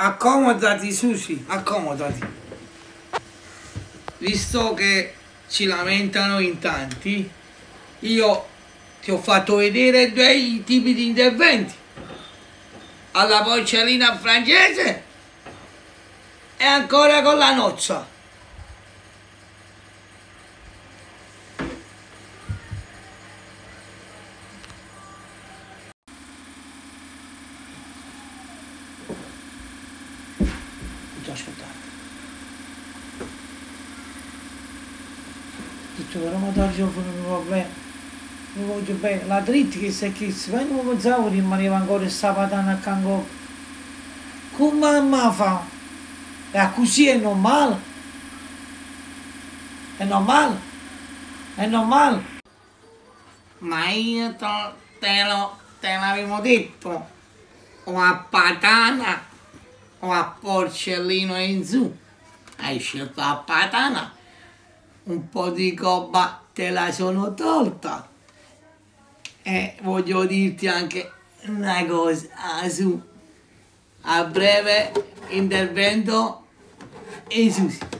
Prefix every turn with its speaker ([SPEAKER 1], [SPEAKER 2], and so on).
[SPEAKER 1] Accomodati Susi, accomodati. Visto che ci lamentano in tanti, io ti ho fatto vedere due tipi di interventi. Alla porcellina francese e ancora con la nozza. hospital. Dicitura, ma dar giovane un problema. Mi voglio bene, la dritta che si che si vengono con Zauri, ma arriva ancora il sabatana a Cangò. Come mamma fa? E così è normale? È normale? È normale? Ma io te lo, te l'avevo detto, una patana o a porcellino in su. Hai scelto a patana. Un po' di gobba te la sono tolta. E voglio dirti anche una cosa, su. A breve intervento e Susi.